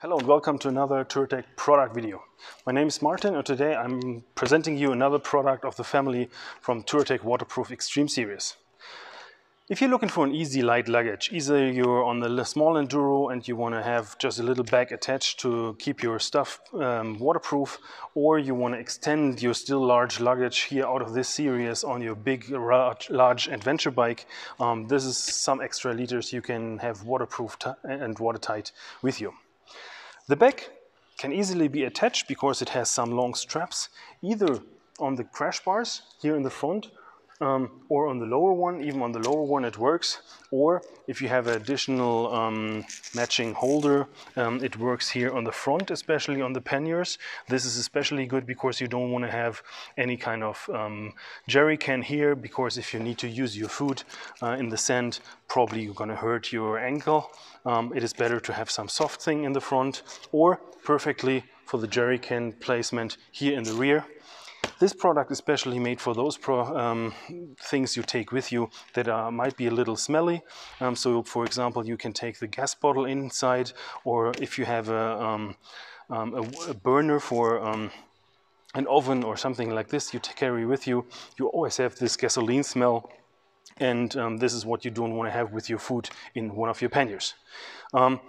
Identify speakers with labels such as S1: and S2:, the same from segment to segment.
S1: Hello and welcome to another Touratech product video. My name is Martin and today I'm presenting you another product of the family from Touratech Waterproof Extreme series. If you're looking for an easy light luggage, either you're on the small enduro and you want to have just a little bag attached to keep your stuff um, waterproof, or you want to extend your still large luggage here out of this series on your big large, large adventure bike, um, this is some extra liters you can have waterproof and watertight with you. The bag can easily be attached because it has some long straps, either on the crash bars here in the front um, or on the lower one, even on the lower one it works. Or if you have an additional um, matching holder, um, it works here on the front, especially on the panniers. This is especially good because you don't want to have any kind of um, jerry can here, because if you need to use your food uh, in the sand, probably you're going to hurt your ankle. Um, it is better to have some soft thing in the front, or perfectly for the jerry can placement here in the rear. This product is specially made for those um, things you take with you that are, might be a little smelly. Um, so for example, you can take the gas bottle inside or if you have a, um, um a, a burner for um, an oven or something like this you carry with you, you always have this gasoline smell and um, this is what you don't want to have with your food in one of your panniers. Um,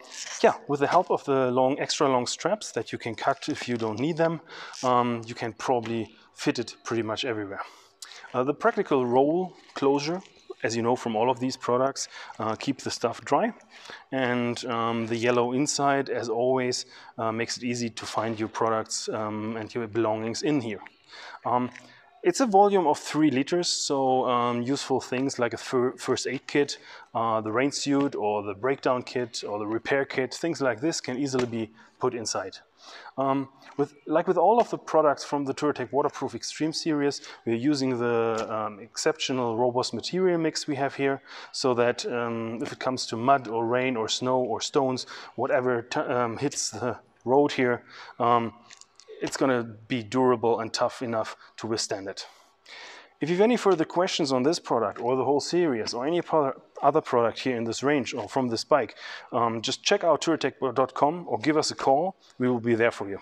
S1: yeah, with the help of the long, extra long straps that you can cut if you don't need them, um, you can probably fit it pretty much everywhere. Uh, the practical roll closure, as you know from all of these products, uh, keep the stuff dry. And um, the yellow inside, as always, uh, makes it easy to find your products um, and your belongings in here. It's a volume of three liters, so um, useful things like a first aid kit, uh, the rain suit or the breakdown kit or the repair kit, things like this can easily be put inside. Um, with, like with all of the products from the Touratech Waterproof Extreme series, we're using the um, exceptional robust material mix we have here, so that um, if it comes to mud or rain or snow or stones, whatever um, hits the road here, um, it's going to be durable and tough enough to withstand it. If you have any further questions on this product or the whole series or any other product here in this range or from this bike, um, just check out touratech.com or give us a call. We will be there for you.